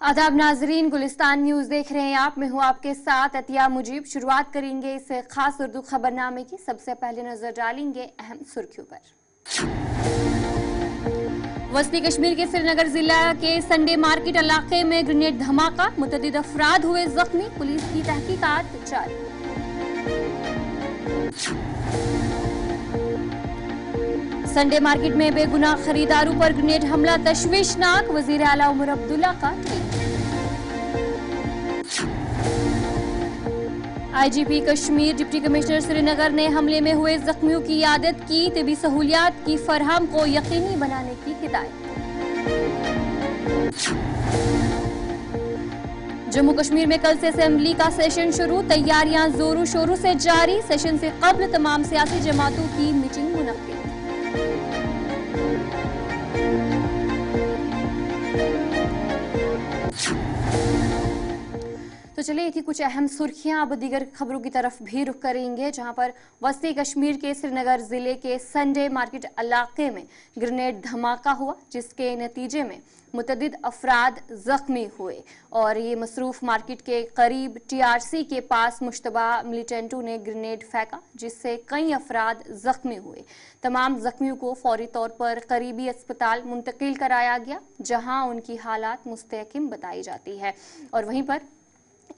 आदाब नाजरीन, गुलिस्तान न्यूज़ देख रहे हैं आप। मैं हूँ आपके साथ अतिया मुजीब। शुरुआत करेंगे इस खास उर्दू खबरनामे की। सबसे पहले नज़र डालेंगे अहम सुर्खियों पर। वस्ती कश्मीर के श्रीनगर जिला के संडे मार्केट इलाके में ग्रेनेड धमाका। मुतद अफराद हुए जख्मी। पुलिस की तहकीकात जारी। संडे मार्केट में बेगुनाह खरीदारों पर ग्रेनेड हमला, तशवीशनाक। वज़ीर आला उमर अब्दुल्ला का IGP Kashmir deputy commissioner Srinagar ने हमले में हुए जख्मियों की यादत की तबी सहूलियात की फरहम को यकीनी बनाने की हिदायत। जम्मू कश्मीर में कल से असेंबली का सेशन शुरू, तैयारियाँ जोरों शोरों से जारी। सेशन से कबल तमाम सियासी जमातों की मीटिंग मुनद तो चलिए कि कुछ अहम सुर्खियाँ। अब दीगर खबरों की तरफ़ भी रुख करेंगे, जहाँ पर वस्ती कश्मीर के श्रीनगर ज़िले के संडे मार्केट इलाके में ग्रेनेड धमाका हुआ, जिसके नतीजे में मुतद अफराद जख्मी हुए। और ये मसरूफ मार्केट के करीब टीआरसी के पास मुशतबा मिलिटेंटों ने ग्रेनेड फेंका, जिससे कई अफराद जख्मी हुए। तमाम जख्मियों को फौरी तौर पर करीबी अस्पताल मुंतकिल कराया गया, जहाँ उनकी हालात मुस्तकिम बताई जाती है। और वहीं पर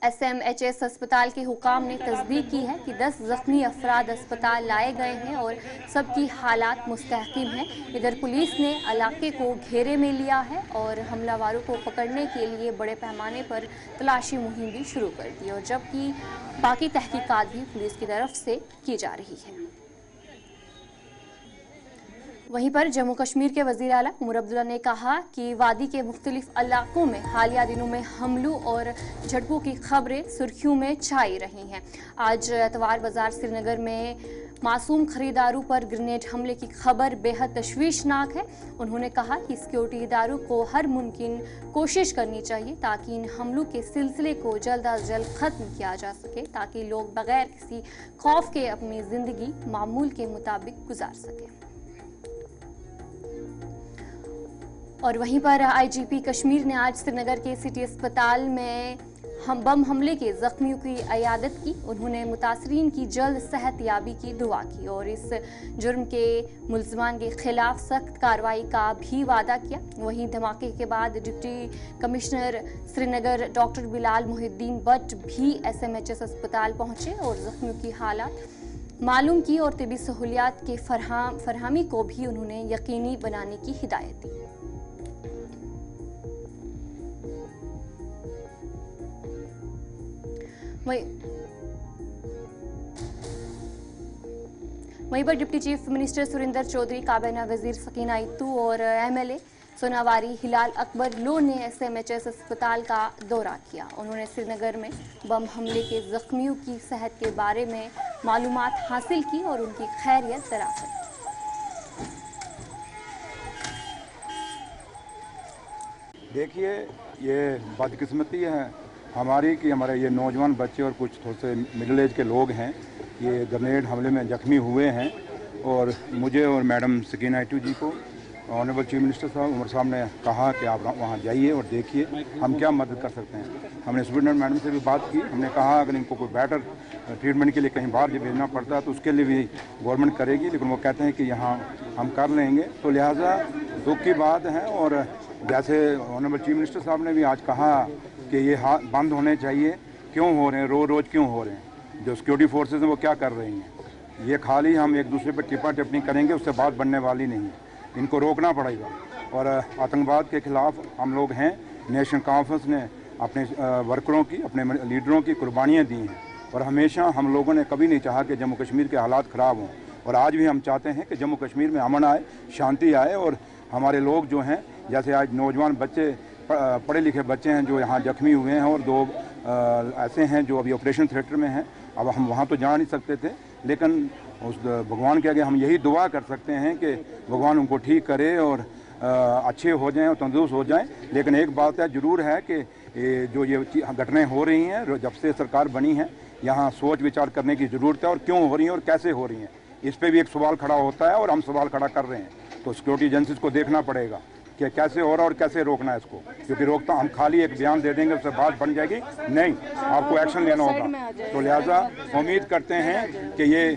एसएमएचएस अस्पताल के हुकाम ने तस्दीक की है कि 10 जख्मी अफराद अस्पताल लाए गए हैं और सबकी हालात मुस्तकम हैं। इधर पुलिस ने इलाके को घेरे में लिया है और हमलावरों को पकड़ने के लिए बड़े पैमाने पर तलाशी मुहिम भी शुरू कर दी और जबकि बाकी तहकीकत भी पुलिस की तरफ़ से की जा रही है। वहीं पर जम्मू कश्मीर के वज़ीर अला उमर अब्दुल्ला ने कहा कि वादी के मुख्तलिफ़ इलाकों में हालिया दिनों में हमलों और झड़पों की खबरें सुर्खियों में छाई रही हैं। आज एतवार बाज़ार श्रीनगर में मासूम खरीदारों पर ग्रेनेड हमले की खबर बेहद तशवीशनाक है। उन्होंने कहा कि सिक्योरिटी इदारों को हर मुमकिन कोशिश करनी चाहिए ताकि इन हमलों के सिलसिले को जल्द अज जल्द खत्म किया जा सके, ताकि लोग बगैर किसी खौफ के अपनी ज़िंदगी मामूल के मुताबिक गुजार सकें। और वहीं पर आईजीपी कश्मीर ने आज श्रीनगर के सिटी अस्पताल में हम बम हमले के जख्मियों की अयादत की। उन्होंने मुतासरीन की जल्द सेहत याबी की दुआ की और इस जुर्म के मुलजमान के खिलाफ सख्त कार्रवाई का भी वादा किया। वहीं धमाके के बाद deputy commissioner Srinagar doctor Bilal Mohiuddin Bhat भी एसएमएचएस अस्पताल पहुँचे और जख्मियों की हालात मालूम की और तबी सहूलियात के फरहमी को भी उन्होंने यकीनी बनाने की हिदायत दी। वहीं वहीं पर deputy chief minister Surinder Choudhary, काबीना वज़ीर सकीना इत्तू और एमएलए सोनावारी हिलाल अकबर लो ने एसएमएचएस अस्पताल का दौरा किया। उन्होंने श्रीनगर में बम हमले के जख्मियों की सेहत के बारे में मालूम हासिल की और उनकी खैरियत दराखत देखिए, ये बदकिस्मती है। हमारी कि हमारे ये नौजवान बच्चे और कुछ थोड़े से मिडिल एज के लोग हैं, ये ग्रनेड हमले में जख्मी हुए हैं और मुझे और मैडम सकीन आइटू जी को ऑनरेबल चीफ मिनिस्टर साहब, उमर साहब ने कहा कि आप वहाँ जाइए और देखिए हम क्या मदद कर सकते हैं। हमने सुप्रिटेंडेंट मैडम से भी बात की, हमने कहा अगर इनको कोई बेटर ट्रीटमेंट के लिए कहीं बाहर जब भेजना पड़ता है तो उसके लिए भी गवर्नमेंट करेगी, लेकिन वो कहते हैं कि यहाँ हम कर लेंगे। तो लिहाजा दुख की बात है और जैसे ऑनरेबल चीफ मिनिस्टर साहब ने भी आज कहा कि ये हाथ बंद होने चाहिए। क्यों हो रहे हैं? रोज़ रोज़ क्यों हो रहे हैं? जो सिक्योरिटी फोर्सेज हैं, वो क्या कर रही हैं? ये खाली हम एक दूसरे पर टिपा टिप्पणी करेंगे, उससे बात बनने वाली नहीं है। इनको रोकना पड़ेगा। और आतंकवाद के ख़िलाफ़ हम लोग हैं। नेशनल कॉन्फ्रेंस ने अपने वर्करों की, अपने लीडरों की कुर्बानियाँ दी हैं। और हमेशा हम लोगों ने कभी नहीं चाहा कि जम्मू कश्मीर के हालात ख़राब हों। और आज भी हम चाहते हैं कि जम्मू कश्मीर में अमन आए, शांति आए। और हमारे लोग जो हैं, जैसे आज नौजवान बच्चे पढ़े लिखे बच्चे हैं जो यहाँ जख्मी हुए हैं और दो ऐसे हैं जो अभी ऑपरेशन थिएटर में हैं। अब हम वहाँ तो जा नहीं सकते थे, लेकिन उस भगवान के आगे हम यही दुआ कर सकते हैं कि भगवान उनको ठीक करे और अच्छे हो जाएँ और तंदुरुस्त हो जाएँ। लेकिन एक बात है ज़रूर है कि जो ये घटनाएँ हो रही हैं जब से सरकार बनी है, यहाँ सोच विचार करने की ज़रूरत है और क्यों हो रही हैं और कैसे हो रही हैं। इस पर भी एक सवाल खड़ा होता है और हम सवाल खड़ा कर रहे हैं। तो सिक्योरिटी एजेंसीज को देखना पड़ेगा। कि कैसे हो रहा है और कैसे रोकना है इसको? क्योंकि रोकता हम खाली एक बयान दे देंगे उससे बात बन जाएगी। नहीं आपको एक्शन लेना होगा। तो लिहाजा उम्मीद करते हैं कि ये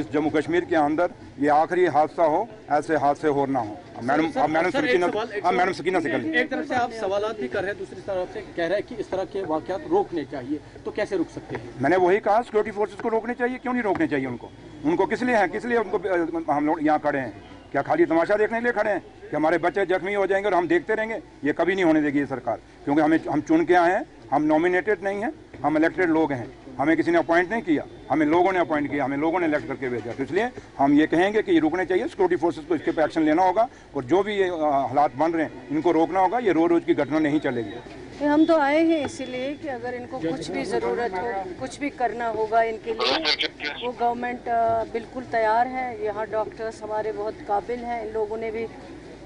इस जम्मू कश्मीर के अंदर ये आखिरी हादसा हो ऐसे हादसे हो ना हो। अब मैडम अब मैडम सकीना अब मैडम सकीना से कर एक तरफ़ से आप सवालात भी कर रहे हैं दूसरी तरफ़ से कह रहे हैं कि इस तरह के वाकयात रोकने चाहिए। तो कैसे रोक सकते हैं? मैंने वही कहा सिक्योरिटी फोर्सेस को रोकने चाहिए क्यों नहीं रोकने चाहिए उनको? उनको किस लिए है? किस लिए उनको हम लोग यहाँ खड़े हैं? क्या खाली तमाशा देखने के लिए खड़े हैं? कि हमारे बच्चे जख्मी हो जाएँगे और हम देखते रहेंगे। ये कभी नहीं होने देगी ये सरकार, क्योंकि हमें, हम चुन के आए हैं, हम नॉमिनेटेड नहीं हैं, हम इलेक्टेड लोग हैं। हमें किसी ने अपॉइंट नहीं किया, हमें लोगों ने अपॉइंट किया, हमें लोगों ने इलेक्ट करके भेजा। तो इसलिए हम ये कहेंगे कि ये रुकने चाहिए सिक्योरिटी फोर्सेस को इसके पे एक्शन लेना होगा, और जो भी ये हालात बन रहे हैं, इनको रोकना होगा, ये रोज रोज की घटना नहीं चलेगी। हम तो आए हैं इसीलिए कि अगर इनको कुछ भी ज़रूरत हो, कुछ भी करना होगा इनके लिए, वो गवर्नमेंट बिल्कुल तैयार है। यहाँ डॉक्टर्स हमारे बहुत काबिल हैं, इन लोगों ने भी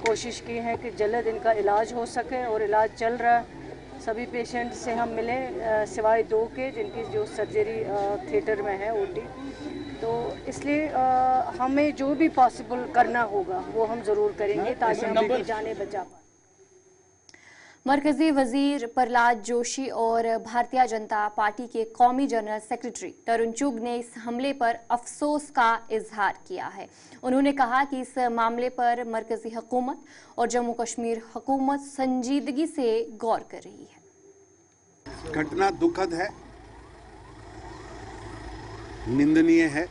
कोशिश की है कि जल्द इनका इलाज हो सके और इलाज चल रहा है। सभी पेशेंट से हम मिले सिवाय दो के जिनकी जो सर्जरी थिएटर में है ओटी तो इसलिए हमें जो भी पॉसिबल करना होगा वो हम ज़रूर करेंगे ताकि हम जाने बचा पाएँ। मरकजी वज़ीर प्रहलाद जोशी और भारतीय जनता पार्टी के कौमी जनरल सेक्रेटरी तरुण चुग ने इस हमले पर अफसोस का इजहार किया है। उन्होंने कहा कि इस मामले पर मरकजी हकूमत और जम्मू कश्मीर हुकूमत संजीदगी से गौर कर रही है। घटना दुखद है, निंदनीय है,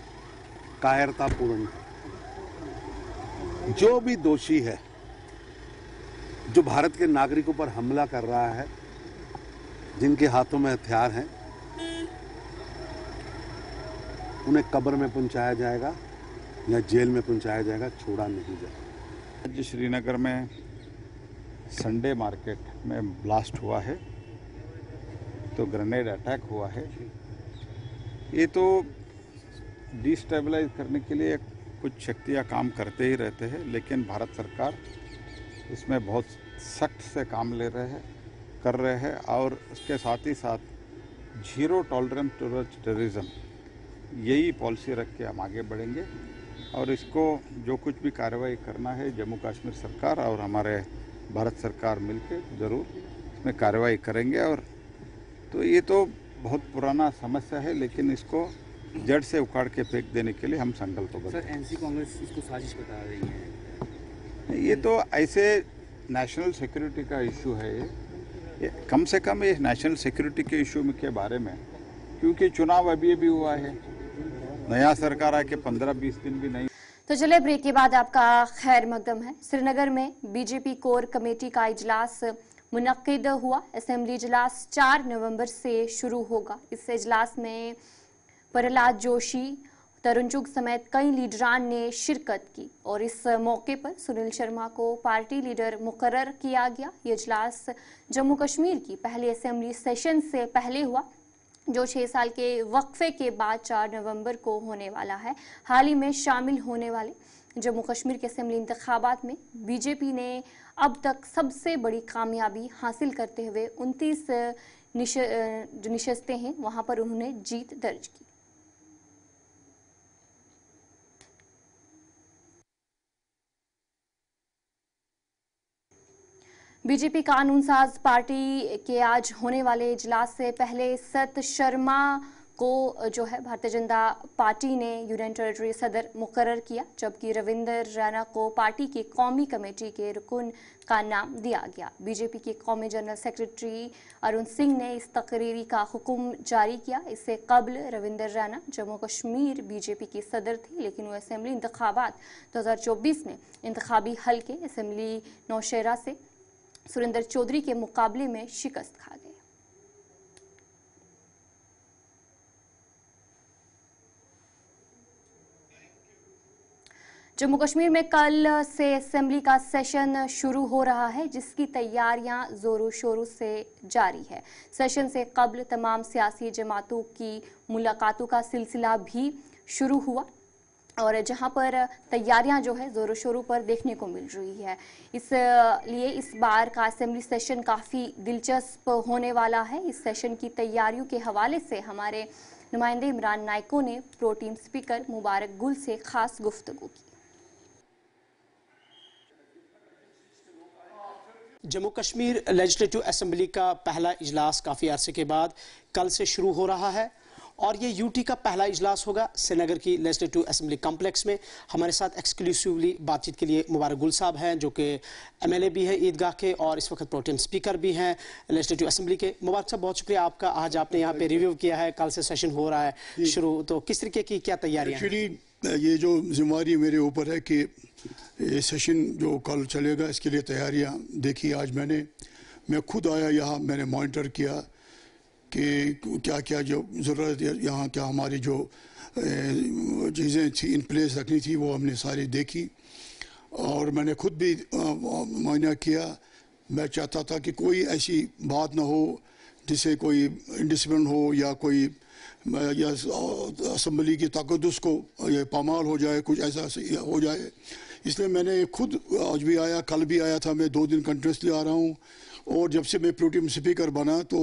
कायरतापूर्ण जो भी दोषी है जो भारत के नागरिकों पर हमला कर रहा है, जिनके हाथों में हथियार हैं, उन्हें कब्र में पहुँचाया जाएगा या जेल में पहुँचाया जाएगा, छोड़ा नहीं जाएगा। आज श्रीनगर में संडे मार्केट में ब्लास्ट हुआ है तो ग्रेनेड अटैक हुआ है। ये तो डिस्टेबलाइज करने के लिए कुछ शक्तियाँ काम करते ही रहते हैं, लेकिन भारत सरकार इसमें बहुत सख्त से काम ले रहे हैं कर रहे हैं और उसके साथ ही साथ ज़ीरो टॉलरेंस टूवर्ड्स टेररिज्म यही पॉलिसी रख के हम आगे बढ़ेंगे। और इसको जो कुछ भी कार्रवाई करना है जम्मू कश्मीर सरकार और हमारे भारत सरकार मिलकर ज़रूर इसमें कार्रवाई करेंगे। और तो ये तो बहुत पुराना समस्या है लेकिन इसको जड़ से उखाड़ के फेंक देने के लिए हम संकल्पबद्ध सर एनसी कांग्रेस इसको साजिश बता रही है। ये तो ऐसे नेशनल सिक्योरिटी का इशू है ये। कम से कम ये नेशनल सिक्योरिटी के इशू के बारे में, क्योंकि चुनाव अभी अभी हुआ है। नया सरकार आके पंद्रह बीस दिन भी नहीं। तो चले ब्रेक के बाद आपका खैर मकदम है। श्रीनगर में बीजेपी कोर कमेटी का इजलास मुनद हुआ। असेंबली इजलास 4 नवंबर से शुरू होगा। इस इजलास में प्रहलाद जोशी तरुण चुग समेत कई लीडरान ने शिरकत की और इस मौके पर सुनील शर्मा को पार्टी लीडर मुकर्र किया गया। ये इजलास जम्मू कश्मीर की पहली असेंबली सेशन से पहले हुआ जो छः साल के वक्फे के बाद चार नवंबर को होने वाला है। हाल ही में शामिल होने वाले जम्मू कश्मीर के असेंबली इंतबात में बीजेपी ने अब तक सबसे बड़ी कामयाबी हासिल करते हुए 29 निश, निशस्तें हैं। वहाँ पर उन्होंने जीत दर्ज की। बीजेपी कानून साज पार्टी के आज होने वाले इजलास से पहले सत शर्मा को जो है भारतीय जनता पार्टी ने यूनियन टेरिटरी सदर मुकर्र किया, जबकि रविंदर रैना को पार्टी की कौमी कमेटी के रुकन का नाम दिया गया। बीजेपी के कौमी जनरल सेक्रेटरी अरुण सिंह ने इस तकरीरी का हुक्म जारी किया। इससे कबल रविंदर रैना जम्मू कश्मीर बीजेपी के सदर थे, लेकिन वो असेंबली इंतबात 2024 में इंतबी हल्के असेंबली नौशेरा से सुरेंद्र चौधरी के मुकाबले में शिकस्त खा गए। जम्मू कश्मीर में कल से असेंबली का सेशन शुरू हो रहा है, जिसकी तैयारियाँ जोरों शोरों से जारी है। सेशन से कबल तमाम सियासी जमातों की मुलाकातों का सिलसिला भी शुरू हुआ। और जहाँ पर तैयारियाँ जो है जोरों शोरों पर देखने को मिल रही है। इस, लिए इस बार का असेंबली सेशन काफ़ी दिलचस्प होने वाला है। इस सेशन की तैयारियों के हवाले से हमारे नुमाइंदे इमरान नाइको ने प्रो टीम स्पीकर मुबारक गुल से खास गुफ्तगू की। जम्मू कश्मीर लेजिस्लेटिव असेंबली का पहला इजलास काफ़ी अरसे के बाद कल से शुरू हो रहा है। और ये यूटी का पहला इजलास होगा श्रीनगर की लेजिस्लेटिव असम्बली कॉम्प्लेक्स में। हमारे साथ एक्सक्लूसिवली बातचीत के लिए मुबारक गुल साहब हैं जो कि एमएलए भी हैं ईदगाह के और इस वक्त प्रोटेम स्पीकर भी हैं लेजिस्लेटिव असम्बली के। मुबारक साहब बहुत शुक्रिया आपका। आज आपने यहाँ पे रिव्यू किया है कल से सेशन हो रहा है शुरू। तो किस तरीके की क्या तैयारी हैं? ये जो जिम्मेवारी मेरे ऊपर है कि ये सेशन जो कल चलेगा इसके लिए तैयारियाँ देखी। आज मैंने मैं खुद आया यहाँ मैंने मॉनिटर किया। कि क्या क्या जो ज़रूरत यहाँ क्या हमारी जो चीज़ें थी इन प्लेस रखनी थी, वो हमने सारी देखी। और मैंने खुद भी मुआयना किया। मैं चाहता था कि कोई ऐसी बात ना हो जिससे कोई इंडिसिप्लिन हो या कोई या असम्बली की ताकदस को ये पामाल हो जाए, कुछ ऐसा हो जाए। इसलिए मैंने खुद आज भी आया, कल भी आया था, मैं दो दिन कंटिन्यूसली आ रहा हूँ। और जब से मैं प्रोटीम स्पीकर बना तो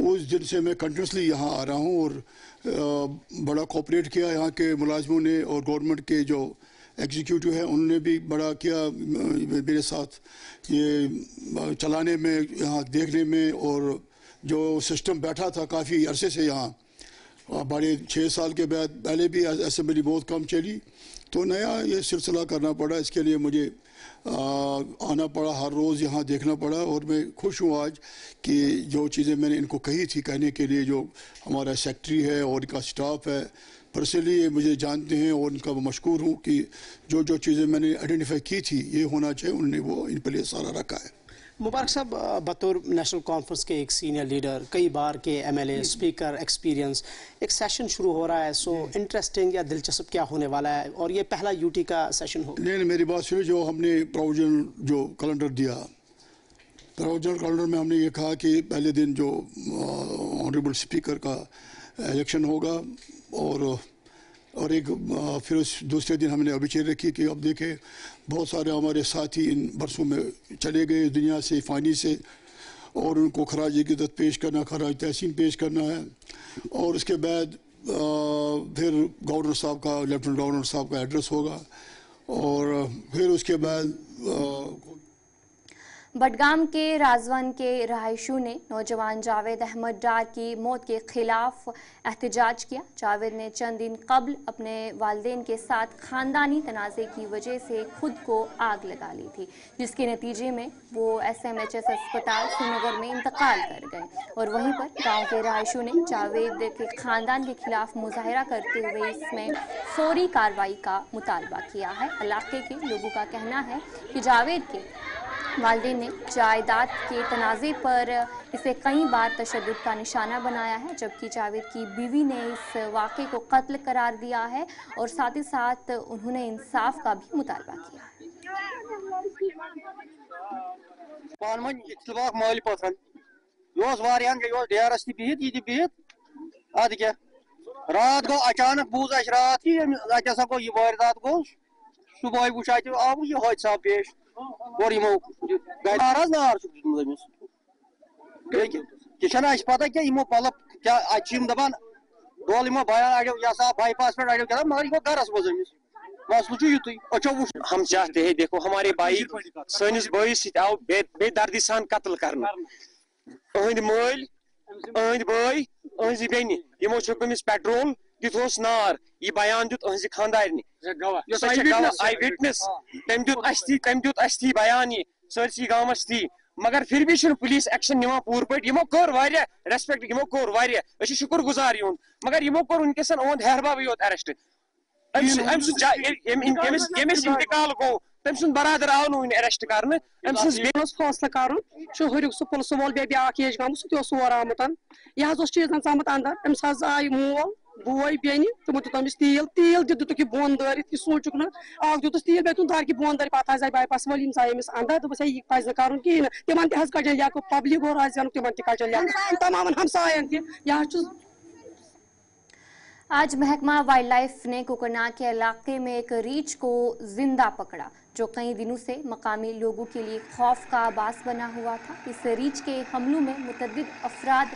उस दिन से मैं कंटिन्यूसली यहाँ आ रहा हूँ और बड़ा कोऑपरेट किया यहाँ के मुलाजमों ने और गवर्नमेंट के जो एग्जीक्यूटिव है, उन्होंने भी बड़ा किया मेरे साथ ये चलाने में, यहाँ देखने में और जो सिस्टम बैठा था काफ़ी अरसे से यहाँ बड़े छः साल के बाद पहले भी असेंबली बहुत कम चली। तो नया ये सिलसिला करना पड़ा इसके लिए मुझे आ, आना पड़ा हर रोज़ यहाँ देखना पड़ा और मैं खुश हूँ आज कि जो चीज़ें मैंने इनको कही थी कहने के लिए जो हमारा सेक्रेटरी है और इनका स्टाफ है पर्सनली ये मुझे जानते हैं और इनका मशहूर हूँ कि जो जो चीज़ें मैंने आइडेंटिफाई की थी ये होना चाहिए उन्होंने वो इन प्लेस सारा रखा है। मुबारक साहब बतौर नेशनल कॉन्फ्रेंस के एक सीनियर लीडर कई बार के एमएलए स्पीकर एक्सपीरियंस एक सेशन शुरू हो रहा है सो इंटरेस्टिंग या दिलचस्प क्या होने वाला है? और ये पहला यूटी का सेशन हो। नहीं मेरी बात सुनिए जो हमने प्रोविज़न जो कैलेंडर दिया प्रोविजनल कैलेंडर में हमने ये कहा कि पहले दिन जो ऑनरेबल स्पीकर का इलेक्शन होगा और और एक फिर उस दूसरे दिन हमने अभिचेर रखी कि अब देखें, बहुत सारे हमारे साथी इन बरसों में चले गए दुनिया से फ़ानी से, और उनको खराज इकदत पेश करना, खराज तहसीन पेश करना है। और उसके बाद फिर गवर्नर साहब का, लेफ्टिनेंट गवर्नर साहब का एड्रेस होगा। और फिर उसके बाद बडगाम के राजवन के रहायशों ने नौजवान जावेद अहमद डार की मौत के खिलाफ एहतजाज किया। जावेद ने चंद दिन कबल अपने वालदेन के साथ खानदानी तनाज़े की वजह से खुद को आग लगा ली थी, जिसके नतीजे में वो एस एम एच एस अस्पताल श्रीनगर में इंतकाल कर गए और वहीं पर गाँव के रहायशों ने जावेद के खानदान के खिलाफ मुजाहरा करते हुए इसमें फौरी कार्रवाई का मुतालबा किया है। इलाके के लोगों का कहना है कि जावेद के वालदेन ने जायदाद के तनाज़े पर इसे कई बार तशद का निशाना बनाया है, जबकि जावेद की बीवी ने इस वाक़े को कत्ल करार दिया है और साथ ही साथ उन्होंने इंसाफ का भी मुतालबा किया है। रात गो अचानक बूज अस रात अत गो यह वारदात गो सुबह वुच आव यह हादसा पेश। और यमो नार नार अमिस यह पता क्या यमो पलब क्या अम दपान दोल यमो बयान अड़ो यह सा बाईपास पे अड़ो क्या मगर यह गरस मज अमिस मसलु युत अच्छो हम चाहते हैं देखो हमारे भाई सनिस भाई सो बेदर्दी सान कत्ल कर अहद मल अहद भाई अहज बेन यमो छुपमिस पेट्रोल दित नार यह बयान दुत अहज खानदारन आई विटनेस तम दुत तम दुत थी बयान यह सरसी गामस थी मगर फिर भी पुलिस एक्शन निवान पूर पे यमो कोर रेस्पेक्ट यमो कोर वारिया शुक्र गुजार यून मगर यमो कोर वनकस ओंद हेरबाबी योत अरेस्ट यमिस इंतकाल गो तम सुन बरादर आव नुन अरेस्ट कर फैसला कर हुर सुपुल सुमोल बे ब्या एज गम सह सोर आमुत यह चीजन आमुत अंदर अम्स आय मोल बोय बेन तमो दुत अमिस तेल तेल दुतुक यह बोन दारित यह सोचुक न अख दुतस तेल बे दार की बोन दार पत आय बाईपास वल आय अमिस अंदर दोपस यह पज कर कहें तिमन तह यक पब्लिक और आज तिमन कजल यक तमाम हमसायन तह आज महकमा वाइल्ड लाइफ ने कुकरनाग के इलाके में एक रीछ को ज़िंदा पकड़ा। जो कई दिनों से मकामी लोगों के लिए खौफ का आबास बना हुआ था, इस रीछ के हमलों में मुतद अफराद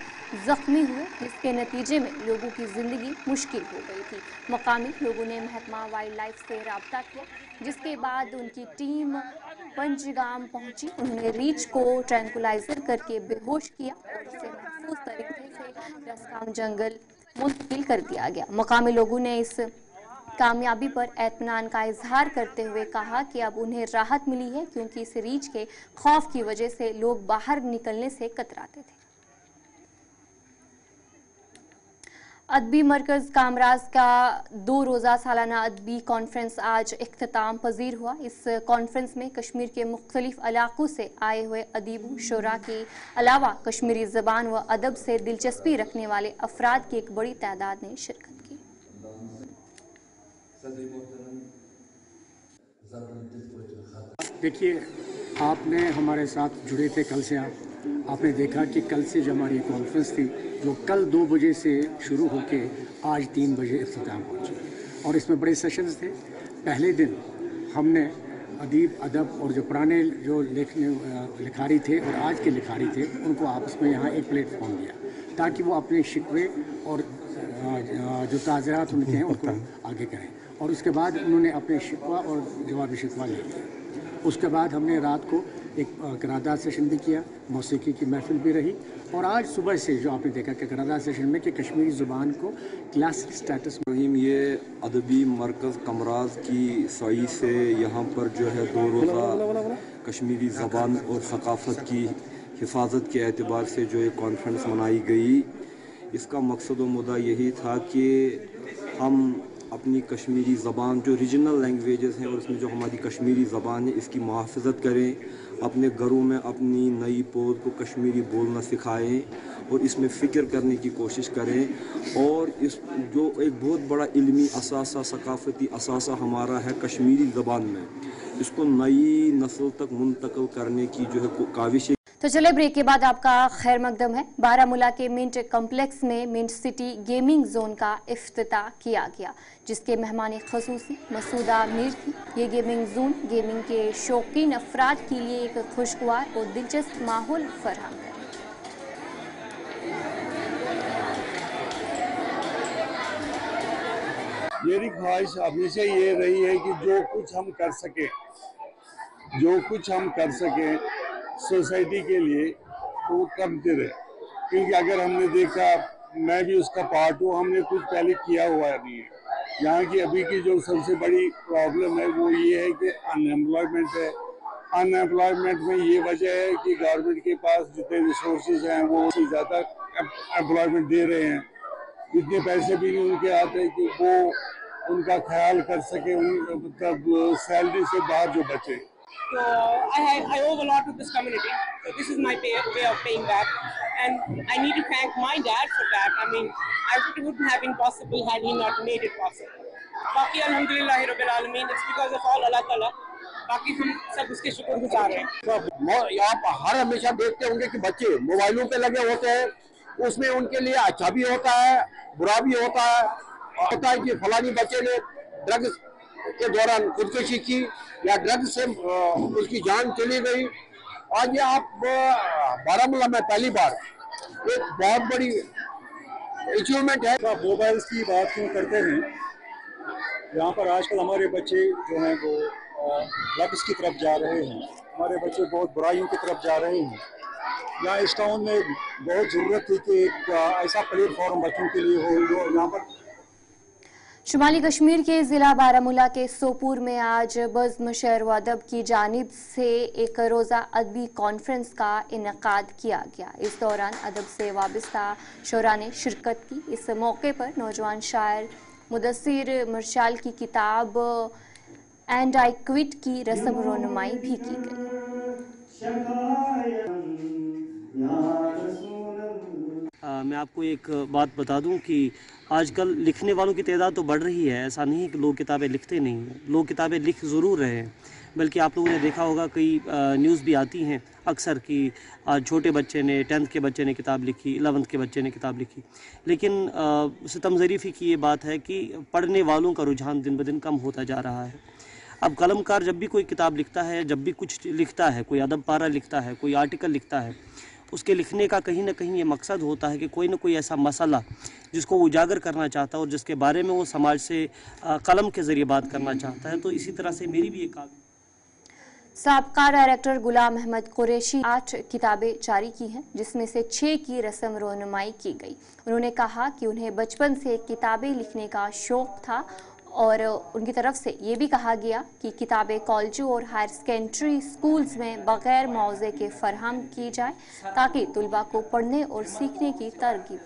जख्मी हुए, जिसके नतीजे में लोगों की ज़िंदगी मुश्किल हो गई थी। मकामी लोगों ने महकमा वाइल्ड लाइफ से रबता किया, जिसके बाद उनकी टीम पंचगाम पहुँची। उन्होंने रीछ को ट्रैंकुलाइजर करके बेहोश किया और उसे महफूज तरीके से जंगल मुंतकिल कर दिया गया। मकामी लोगों ने इस कामयाबी पर एतमान का इजहार करते हुए कहा कि अब उन्हें राहत मिली है क्योंकि इस रीच के खौफ की वजह से लोग बाहर निकलने से कतराते थे। अदबी मरकज कामराज का दो रोज़ा सालाना अदबी कॉन्फ्रेंस आज अख्ताम पजीर हुआ। इस कॉन्फ्रेंस में कश्मीर के मुख्तलिफ़ इलाकों से आए हुए अदीब शुरा के अलावा कश्मीरी ज़बान व अदब से दिलचस्पी रखने वाले अफराद की एक बड़ी तादाद ने शिरकत की। देखिए आपने हमारे साथ जुड़े थे कल से आप। आपने देखा कि कल से जो हमारी कॉन्फ्रेंस थी जो कल दो बजे से शुरू होके आज तीन बजे अख्ताम पहुँची और इसमें बड़े सेशंस थे। पहले दिन हमने अदीब अदब और जो पुराने जो लेखने लिखारी थे और आज के लिखारी थे उनको आपस में यहाँ एक प्लेटफॉर्म दिया ताकि वो अपने शिकवे और जो ताज़रात उनके हैं उनको आगे करें। और उसके बाद उन्होंने अपने शिकवा और जवाबी शिकवा लिया उसके बाद हमने रात को एक करारदाद सेशन भी किया, मौसीकी की महफिल भी रही। और आज सुबह से जो आपने देखा कि करारदाद सेशन में कि कश्मीरी ज़ुबान को क्लासिक स्टेटस रहीम ये अदबी मरकज़ कमराज की सही से यहाँ पर जो है दो रोज़ा कश्मीरी ज़बान और सकाफ़त की हिफाजत के अतबार से जो ये कॉन्फ्रेंस मनाई गई। इसका मकसद व मुद्दा यही था कि हम अपनी कश्मीरी ज़बान, जो रीजनल लैंग्वेजेस हैं और उसमें जो हमारी कश्मीरी ज़बान है, इसकी मुहाफ़त करें। अपने घरों में अपनी नई पौध को कश्मीरी बोलना सिखाएँ और इसमें फ़िक्र करने की कोशिश करें। और इस, जो एक बहुत बड़ा इल्मी असासा, सकाफ़ती असासा हमारा है कश्मीरी ज़बान में, इसको नई नस्ल तक मुंतकल करने की जो है काविश तो चले ब्रेक के बाद आपका खैर मकदम है। बारामूला के मिंट कॉम्प्लेक्स में मिंट सिटी गेमिंग जोन का अफ्ताह किया गया, जिसके मेहमान खसूसी मसूदा मीर थी। ये गेमिंग जोन गेमिंग के शौकीन अफराद के लिए एक खुशगवार और दिलचस्प माहौल फराहम है। मेरी ख्वाहिश हमेशा ये रही है कि जो कुछ हम कर सके, जो कुछ हम कर सके सोसाइटी के लिए तो वो करते रहे। क्योंकि अगर हमने देखा, मैं भी उसका पार्ट हूँ, हमने कुछ पहले किया हुआ नहीं है। यहाँ की अभी की जो सबसे बड़ी प्रॉब्लम है, वो ये है कि अनएम्प्लॉयमेंट है। अनएम्प्लॉयमेंट में ये वजह है कि गवर्नमेंट के पास जितने रिसोर्सेज हैं, वो ज़्यादा एम्प्लॉयमेंट दे रहे हैं। इतने पैसे भी नहीं उनके आते कि वो उनका ख्याल कर सके मतलब सैलरी से बाहर जो बचे। So I, I owe a lot to this community. So this is my pay, way of paying back. And I need to thank my dad for that. I mean, I, it wouldn't have been possible had he not made it possible. बाकी अल्हम्दुलिल्लाह रब्बिल आलमीन it's because of all अल्लाह ताला बाकी हम सब उसके शुक्रगुजार हैं पर हर हमेशा देखते होंगे कि बच्चे मोबाइलों पे लगे होते हैं उसमें उनके लिए अच्छा भी होता है बुरा भी होता है होता है कि फलानी बच्चे ने ड्रग्स के दौरान खुदकुशी की, या ड्रग्स से उसकी जान चली गई। आज ये आप बारामूला में पहली बार एक बहुत बड़ी अचीवमेंट है। मोबाइल्स की बात क्यों करते हैं? यहाँ पर आजकल हमारे बच्चे जो हैं वो ड्रग्स की तरफ़ जा रहे हैं। हमारे बच्चे बहुत बुराइयों की तरफ़ जा रहे हैं। यहाँ इस टाउन में बहुत ज़रूरत थी कि एक ऐसा प्लेटफॉर्म बच्चों के लिए हो, जो यहाँ पर शुमाली कश्मीर के ज़िला बारामूला के सोपुर में आज बज़म शहर व अदब की जानब से एक रोज़ा अदबी कॉन्फ्रेंस का इनका किया गया। इस दौरान अदब से वाबस्ता शरा ने शिरकत की। इस मौके पर नौजवान शायर मुदसर मरशाल की किताब, एंड आई क्विट की रस्म रोनुमाई भी की गई। मैं आपको एक बात बता दूँ कि आजकल लिखने वालों की तादाद तो बढ़ रही है, ऐसा नहीं कि लोग किताबें लिखते नहीं हैं। लोग किताबें लिख ज़रूर रहे हैं, बल्कि आप लोगों ने देखा होगा कई न्यूज़ भी आती हैं अक्सर कि छोटे बच्चे ने, टेंथ के बच्चे ने किताब लिखी, इलेवंथ के बच्चे ने किताब लिखी। लेकिन सितम ज़रीफ़ी की ये बात है कि पढ़ने वालों का रुझान दिन ब दिन कम होता जा रहा है। अब कलमकार जब भी कोई किताब लिखता है, जब भी कुछ लिखता है, कोई अदब पारा लिखता है, कोई आर्टिकल लिखता है उसके लिखने का कहीं ना कहीं ये मकसद होता है कि कोई ना कोई ऐसा मसला जिसको उजागर करना चाहता है और जिसके बारे में वो समाज से कलम के ज़रिए बात करना चाहता है। तो इसी तरह से मेरी भी एक सबका डायरेक्टर गुलाम अहमद कुरैशी आठ किताबें जारी की हैं, जिसमें से छः की रस्म रोनुमाई की गई। उन्होंने कहा कि उन्हें बचपन से किताबें लिखने का शौक था और उनकी तरफ़ से ये भी कहा गया कि किताबें कॉलेजों और हायर सेकेंडरी स्कूल्स में बगैर मुआवजे के फरहम की जाए ताकि तलबा को पढ़ने और सीखने की तरगीब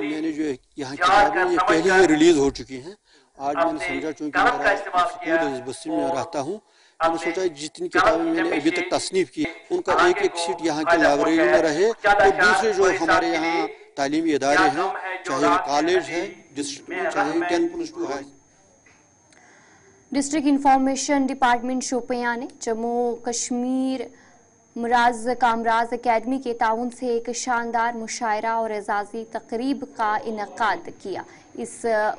मैंने जो यहाँ किताबें ये पहले ही रिलीज़ हो चुकी हैं। आज मैंने समझा चूँकि इस बस्ती में रहता हूँ। मैंने सोचा जितनी किताबें मैंने अभी तक तसनीफ की उनका एक एक सीट यहाँ की लाइब्रेरी में रहे और दूसरे जो हमारे यहाँ तालीमी इदारे हैं चाहे वो कॉलेज है चाहे टेन प्लस टू है। डिस्ट्रिक्ट इंफॉर्मेशन डिपार्टमेंट शोपियाँ ने जम्मू कश्मीर मराज कामराज अकेडमी के ताउन से एक शानदार मुशायरा और एजाजी तकरीब का इनका किया। इस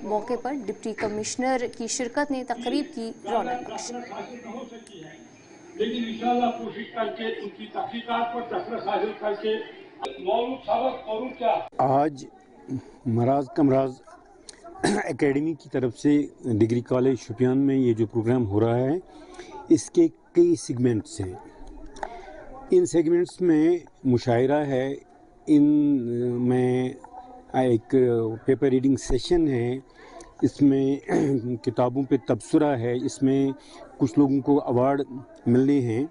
मौके पर डिप्टी कमिश्नर की शिरकत ने तकरीब की रौनक बख्शी। लेकिन इंशाल्लाह कोशिश करके उनकी तहकीकात पर हासिल करके आज महाराज कमराज एकेडमी की तरफ़ से डिग्री कॉलेज शुपियान में ये जो प्रोग्राम हो रहा है इसके कई सेगमेंट्स हैं। इन सेगमेंट्स में मुशायरा है इन एक पेपर रीडिंग सेशन है। इसमें, किताबों पे तबसरा है। इसमें कुछ लोगों को अवार्ड मिलने हैं।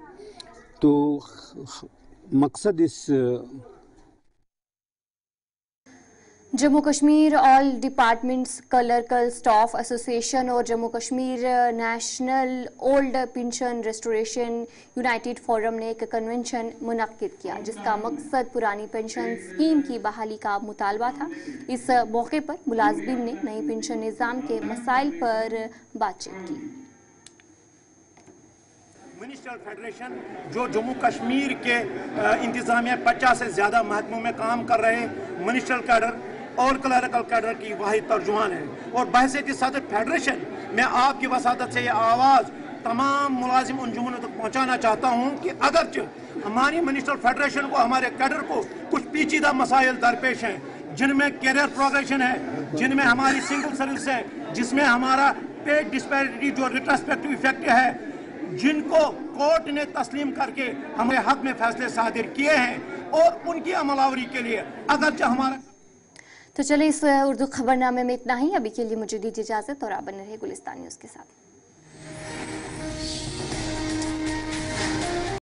तो मकसद इस Jammu Kashmir all departments clerical staff association और Jammu Kashmir national old pension restoration united forum ने एक कन्वेंशन मुनद किया, जिसका मकसद पुरानी पेंशन स्कीम की बहाली का मुतालबा था। इस मौके पर मुलाजमिन ने नई पेंशन निज़ाम के मसाइल पर बातचीत की। मिनिस्ट्रियल फेडरेशन जो जम्मू कश्मीर के इंतजामिया पचास से ज़्यादा महकमों में काम कर रहे मिनिस्ट्रियल कैडर और क्लरिकल कैडर की वाहिद तर्जुमान है। और बहसीत सदर फेडरेशन मैं आपकी वसादत से ये आवाज़ तमाम मुलाजिम अंजुमनों तक पहुँचाना चाहता हूँ कि अगरचे हमारी मिनिस्ट्रल फेडरेशन को, हमारे कैडर को कुछ पेचीदा मसाइल दरपेश हैं, जिनमें कैरियर प्रोग्रेशन है, जिनमें हमारी सिंगल सर्विस है, जिसमें हमारा पे डिस्पैरिटी जो रिट्रोस्पेक्टिव इफ़ेक्ट है, जिनको कोर्ट ने तस्लीम करके हमारे हक में फैसले सादिर किए हैं और उनकी अमलावरी के लिए अगरचे हमारा तो चलिए इस उर्दू खबरनामे में इतना ही। अभी के लिए मुझे दीजिए इजाज़त और आप बने रहे गुलिस्तान न्यूज़ के साथ।